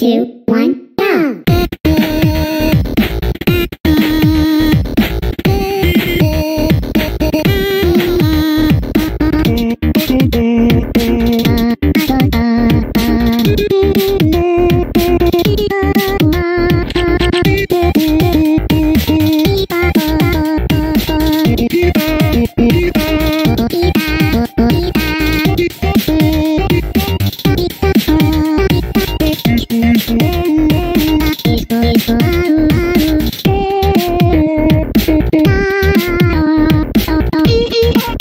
two, one, Bye.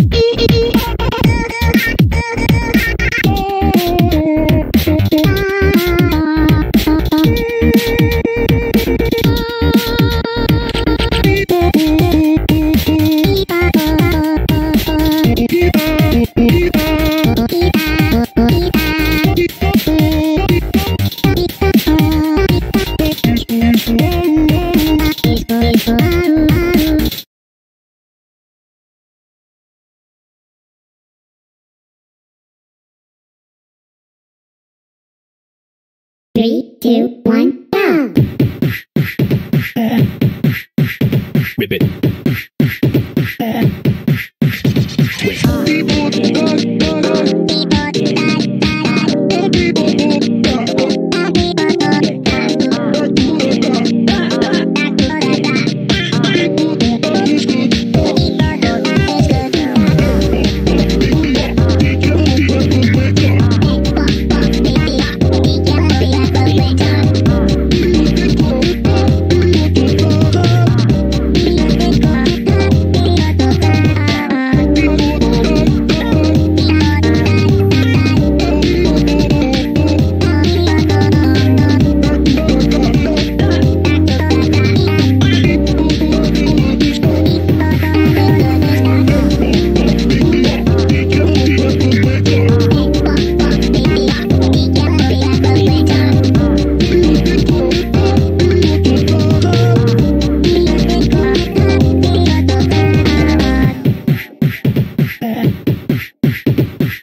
Three, two, one,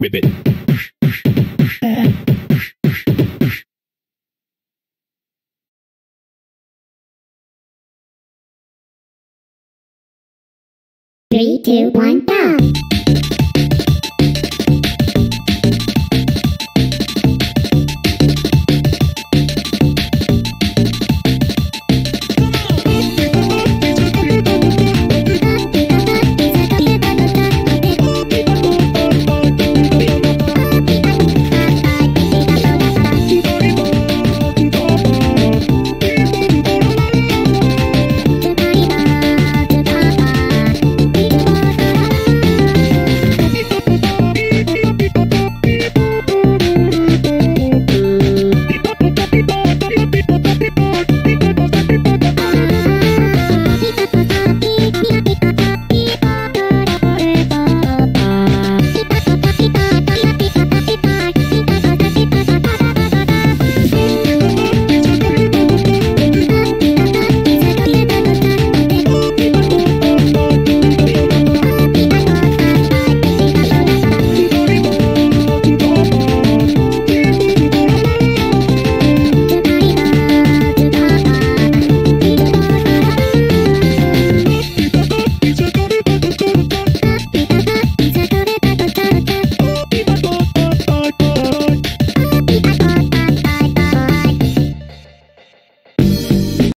Ribbit. Three, two, one, go!